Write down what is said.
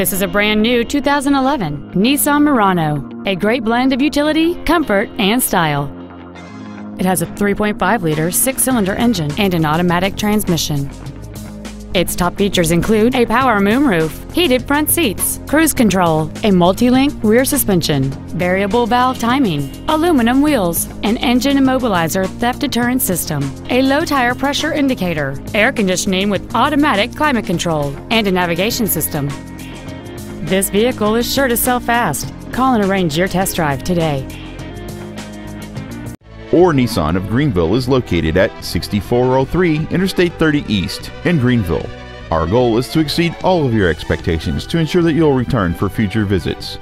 This is a brand new 2011 Nissan Murano, a great blend of utility, comfort, and style. It has a 3.5-liter six-cylinder engine and an automatic transmission. Its top features include a power moonroof, heated front seats, cruise control, a multi-link rear suspension, variable valve timing, aluminum wheels, an engine immobilizer theft deterrent system, a low tire pressure indicator, air conditioning with automatic climate control, and a navigation system. This vehicle is sure to sell fast. Call and arrange your test drive today. Orr Nissan of Greenville is located at 6403 Interstate 30 East in Greenville. Our goal is to exceed all of your expectations to ensure that you'll return for future visits.